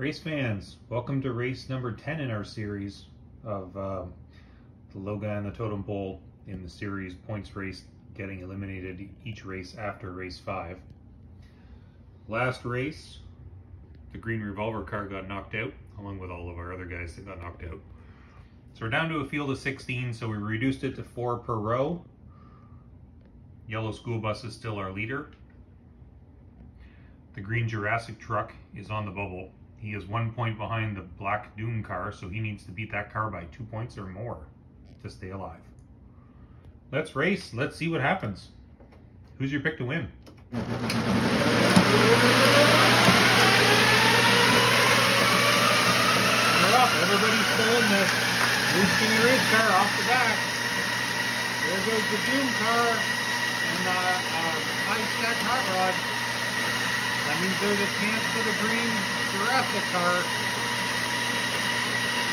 Race fans, welcome to race number 10 in our series of uh, the guy on the totem pole in the series points race getting eliminated each race after race 5. Last race, the green revolver car got knocked out along with all of our other guys that got knocked out. So we're down to a field of 16, so we reduced it to four per row. Yellow school bus is still our leader. The green Jurassic truck is on the bubble. He is one point behind the black Doom car, so he needs to beat that car by two points or more to stay alive. Let's race. Let's see what happens. Who's your pick to win? We're up. Everybody's pulling the blue skinny race car off the back. There goes the Doom car and uh, uh, high stack hot rod. That means there's a chance for the green Jurassic car.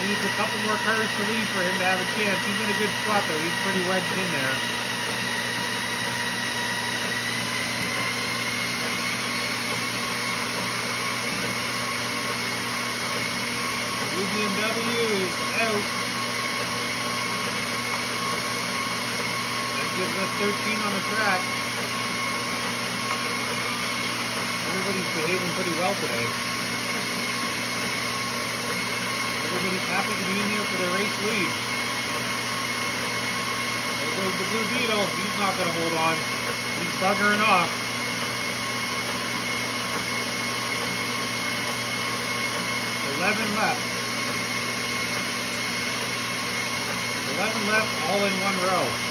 He needs a couple more cars to lead for him to have a chance. He's in a good spot though. He's pretty wedged in there. BMW is out. That gives us 13 on the track. Everybody's behaving pretty well today. Everybody's happy to be in here for the race lead. There goes the Blue Beetle. He's not going to hold on. He's buggering off. Eleven left. Eleven left, all in one row.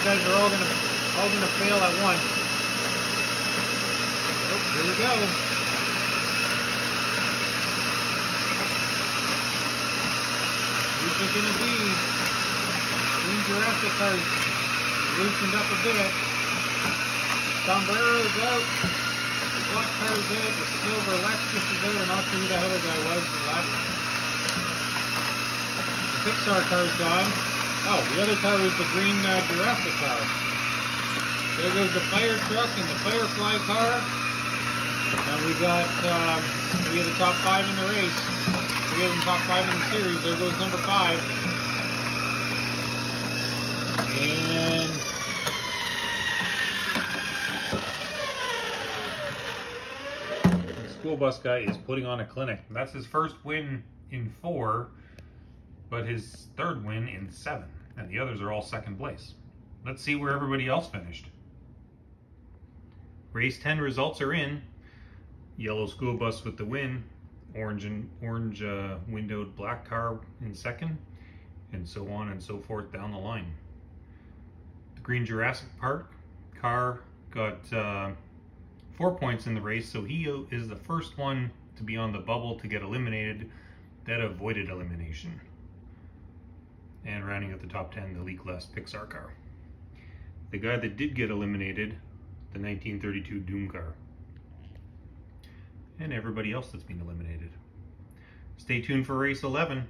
Have a feeling these guys are all all gonna fail at once. Oh, here we go. Who's it gonna be? Green Jurassic has loosened up a bit. Sombrero's out. The car's out. The silver Lexus is out. I'm not sure who that other guy was last. The Pixar car's gone. Oh, the other car was the green uh, Jurassic car. There goes the fire truck and the Firefly car. And we got um, three of the top five in the race. We of the top five in the series. There goes number five. And the school bus guy is putting on a clinic. That's his first win in four, but his third win in seven. And the others are all second place. Let's see where everybody else finished. Race 10 results are in. Yellow school bus with the win. Orange and orange uh, windowed black car in second. And so on and so forth down the line. The green Jurassic Park car got uh, four points in the race, so he is the first one to be on the bubble to get eliminated that avoided elimination. And rounding out the top 10, the Leak Less Pixar car. The guy that did get eliminated, the 1932 Doom car. And everybody else that's been eliminated. Stay tuned for race 11.